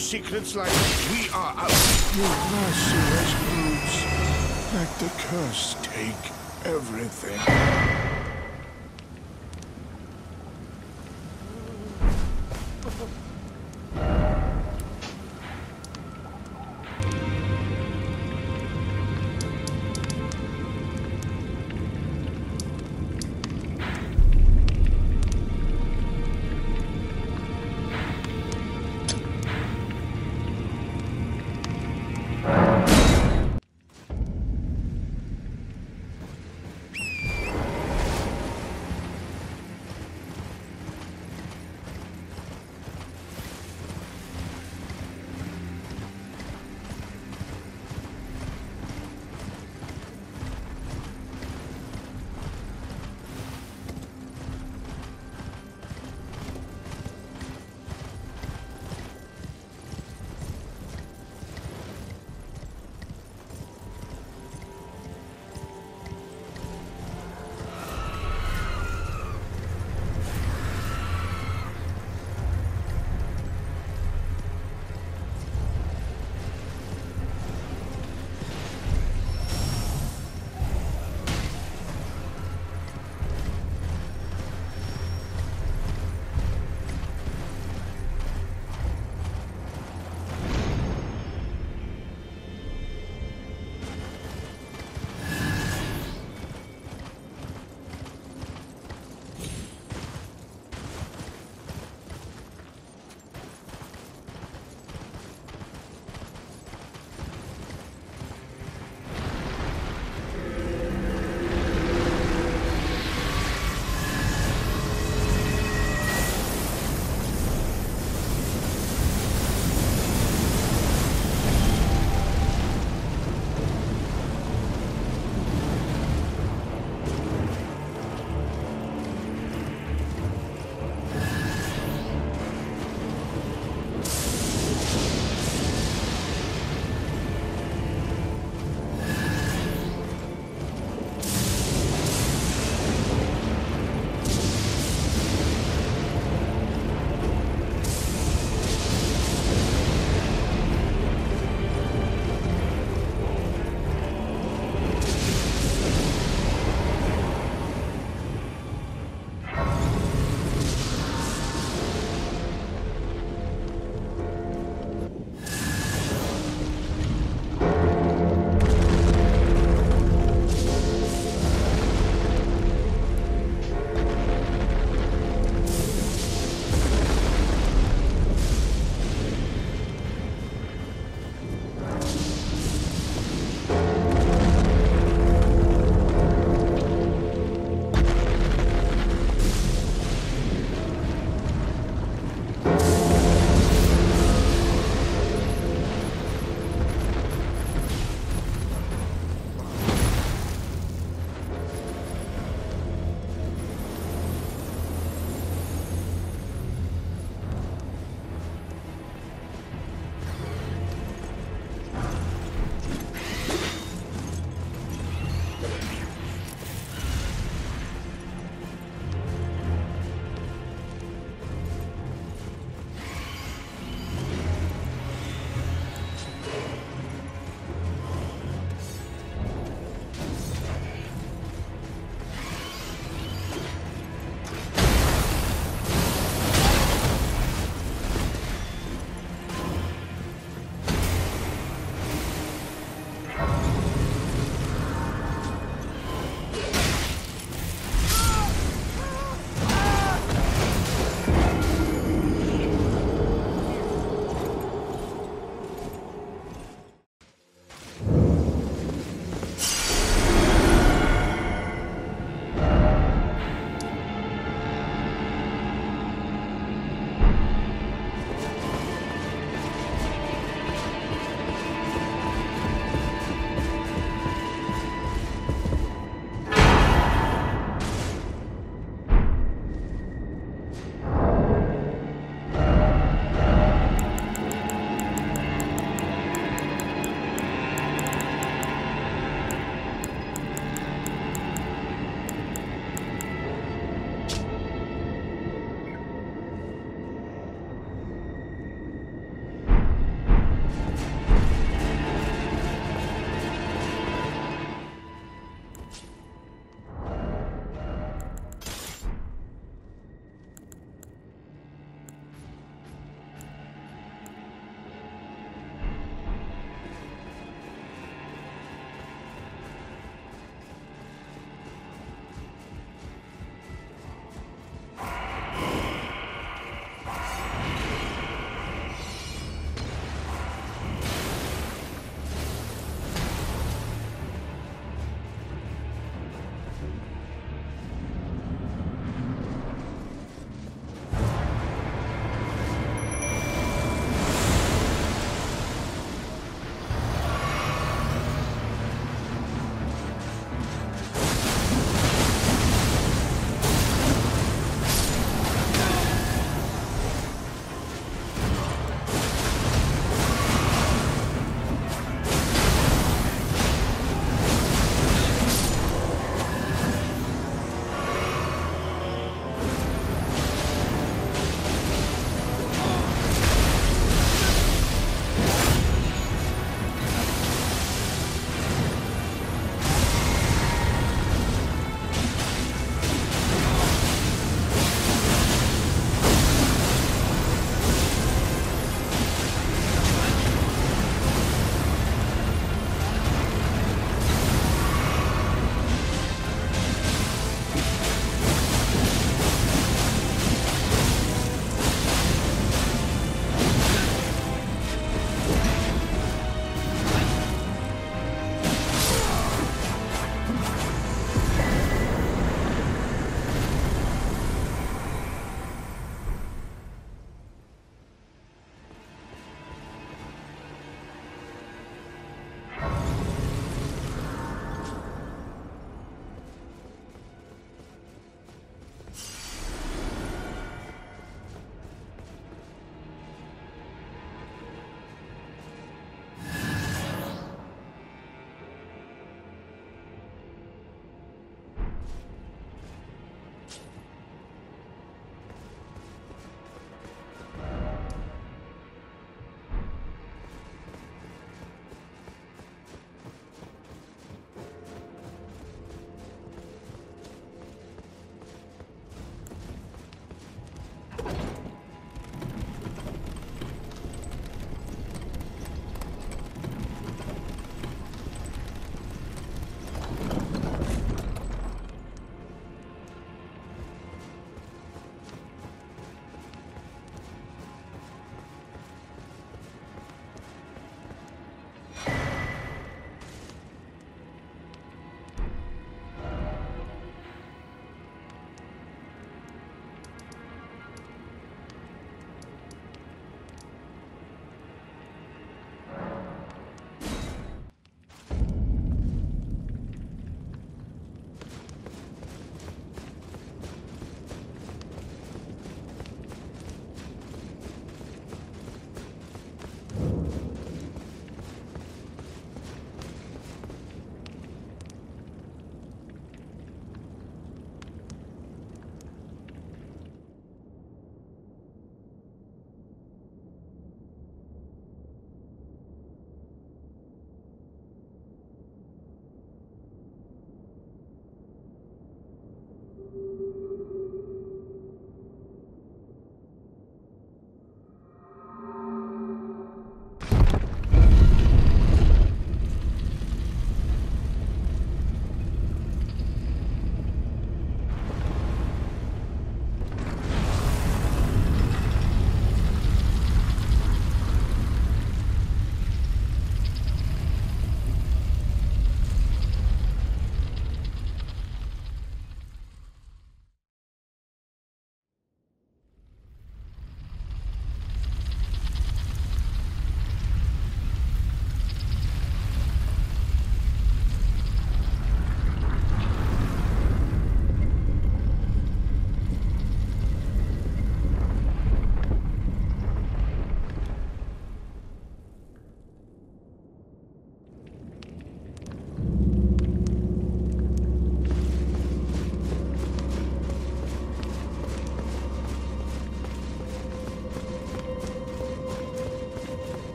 secrets like we are out. You merciless brutes. Let the curse take everything.